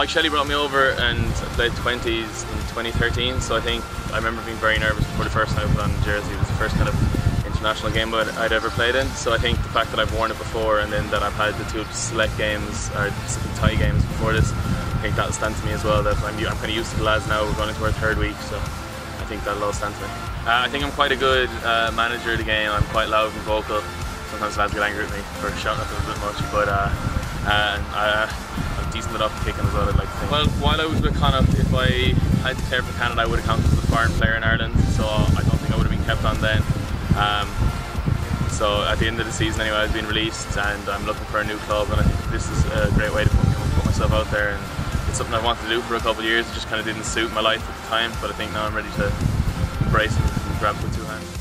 Mike Shelley brought me over and played 20s in 2013, so I think I remember being very nervous before the first time I put on the jersey. It was the first kind of international game I'd ever played in, so I think the fact that I've worn it before and then that I've had the two select games or tie games before this, I think that'll stand to me as well. That I'm, I'm kind of used to the lads now. We're going into our third week, so I think that'll all stand to me. Uh, I think I'm quite a good uh, manager of the game. I'm quite loud and vocal. Sometimes lads get angry at me for shouting at them a bit much, but uh, uh, Decent enough at kicking as well, I'd like to think. Well, while I was with Connacht, if I had to play for Canada, I would have counted as a foreign player in Ireland, so I don't think I would have been kept on then. Um, so at the end of the season anyway, I've been released and I'm looking for a new club and I think this is a great way to put, put myself out there and it's something I wanted to do for a couple of years. It just kind of didn't suit my life at the time, but I think now I'm ready to embrace it and grab it with two hands.